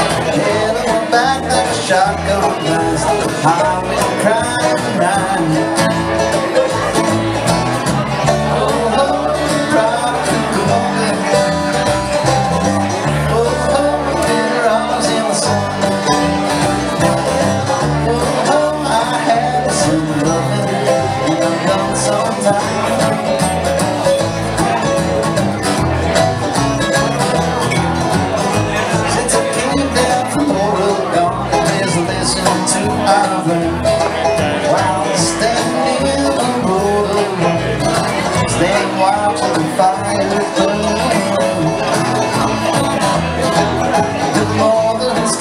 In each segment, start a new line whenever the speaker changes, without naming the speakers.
Head on my back like a shotgun blast.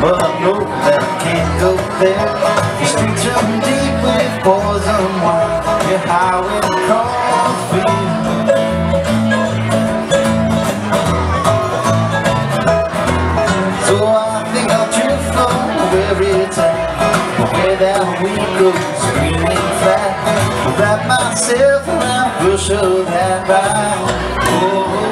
but I know that I can't go there. The streets are deep with poison wine. You're high with coffee. So I think I'll. Where that screaming. Wrap myself around a bush of that ride. Oh,